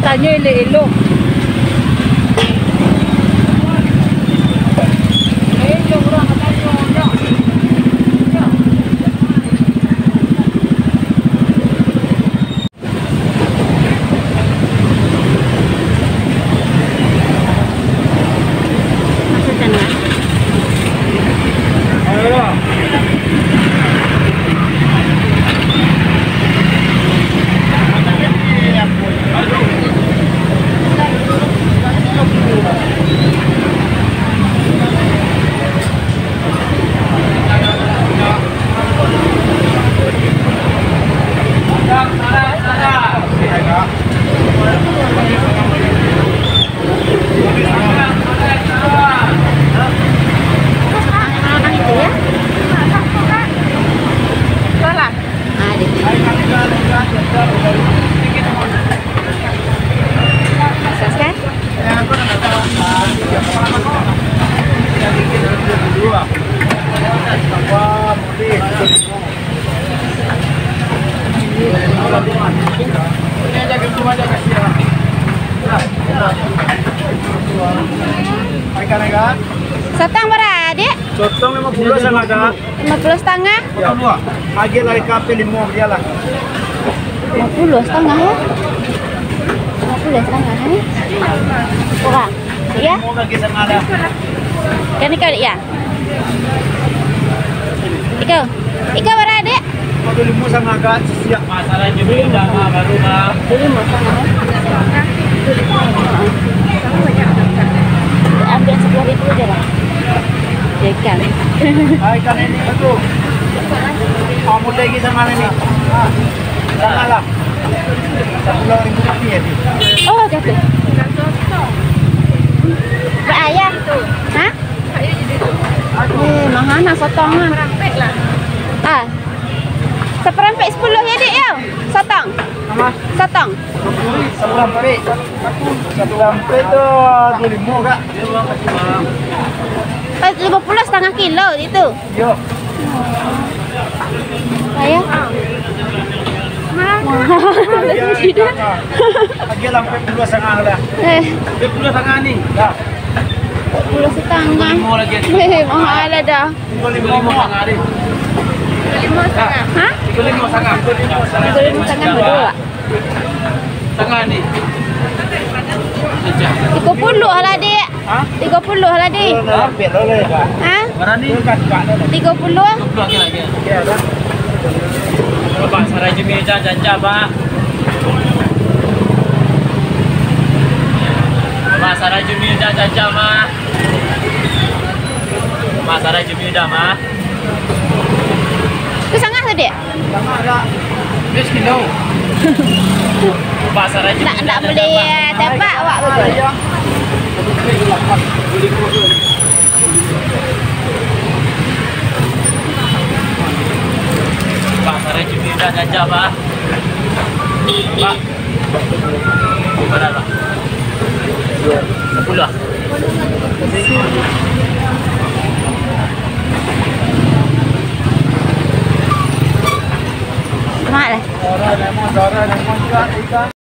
Natanyo, Iloilo. Satang berapa, Dek? Sotong 50 sama ada. 50 setengah? Ya. Lagi lari kape limo dia lah. 50 setengah ya? 50 setengah ya? Kurang? Iya? Sama ada. Kan ikaw, ya? Ikaw? Ikaw berapa, Dek? Kalau limo sama agak siap masalah juga udah baru mah. Beli mau setengah ya? Ambil sepuluh ribu aja lah. Ya kan? Hai kan ini itu. Kamu lagi sama ini. Sama lah. Sepuluh ribu rupiah ni. Oh, jatuh. Berayah? Hah? Eh, mahal nak sotong lah. Ah. Seperempat sepuluh ya, Dik, ya? Sotong? Sama. Sotong? Satu lampai. Satu lampai tu dua limo kak. Eh, lima puluh setengah kilo itu. Yo. Saya? Lagi lampai puluh setengah lah. Eh, puluh setengah ni. Dah. puluh setengah. Limo lagi mahal lah dah. Tiga limo setengah ni. Hah? Tiga limo setengah. Tiga ribu setengah berdua. Setengah ni. Tiga puluh lah, Dik. Hah? Tiga puluh lah, Dik. Lampai boleh kak. Ha? Mana ni? Kan kak dah. Tiga puluh? Lagi lagi. Ya. Bapak sarai jemi jan janja pak. Bapak sarai jemi jan janja mah. Bapak sarai jemi dah mah. Itu sangat tu, Dik? Sama kak. Bis kilo. Bapak sarai jemi Tak boleh eh, tepak awak. Pak. Semangat lah.